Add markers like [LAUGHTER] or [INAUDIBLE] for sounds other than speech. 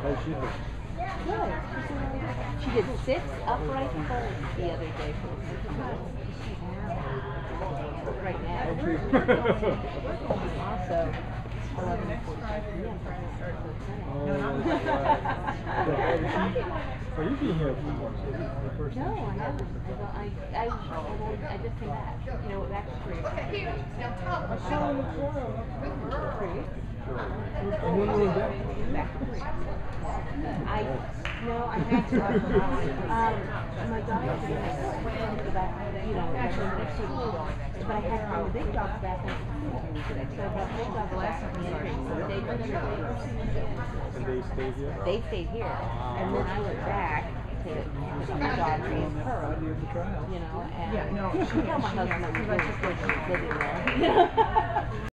How she doing? Good. She did six upright folds the other day. Right now. [LAUGHS] Also, eleven forty-five Oh, you've been here a few months. This is the first No, I she's haven't. I, I, I, I, just came back. You know, back to Korea. I saw him in Florida. Korea. And when were you back? Back to Korea. I, no, I had to. Um, my to go back, you know, week. But I had my big in. So I brought big dogs the other so they were here. And they stayed here? They stayed here. And then I went back to to see Audrey and Pearl, you know, and Yeah, no, you know my husband was really good living there. [LAUGHS]